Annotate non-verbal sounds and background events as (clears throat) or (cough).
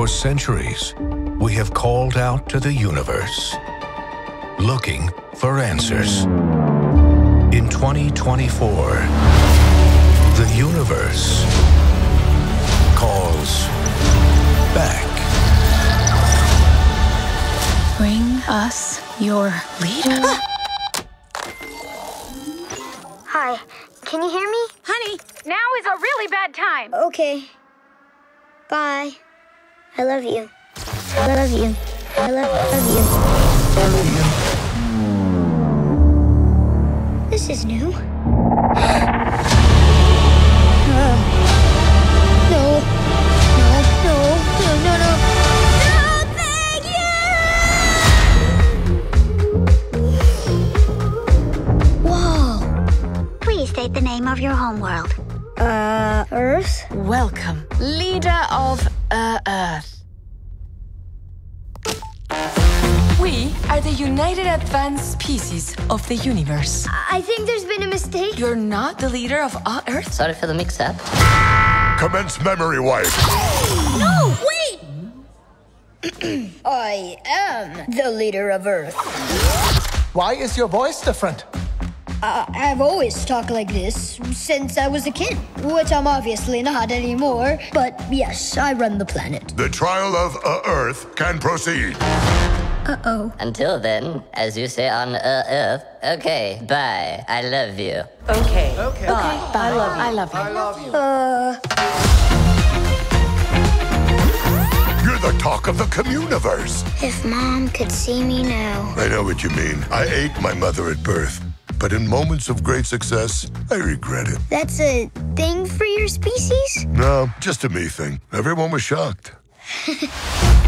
For centuries, we have called out to the universe, looking for answers. In 2024, the universe calls back. Bring us your leader. (gasps) Hi, can you hear me? Honey, now is a really bad time. Okay. Bye. I love you. I love you. I love, love you. This is new. (sighs) No. No, no, no, no, no. No, thank you! Whoa. Please state the name of your homeworld. Uh, Earth? Welcome, leader of are the United Advanced Species of the universe. I think there's been a mistake. You're not the leader of uh, Earth? Sorry for the mix-up. Commence memory wipe. No, wait! (clears throat) I am the leader of Earth. Why is your voice different? Uh, I've always talked like this since I was a kid, which I'm obviously not anymore. But yes, I run the planet. The trial of uh, Earth can proceed. Uh oh. Until then, as you say on uh, Earth, okay, bye. I love you. Okay. Okay. Bye. I love you. I love you. I love you. Uh, You're the talk of the communiverse. if mom could see me now. I know what you mean. I ate my mother at birth. But in moments of great success, I regret it. That's a thing for your species? No, just a me thing. Everyone was shocked. (laughs)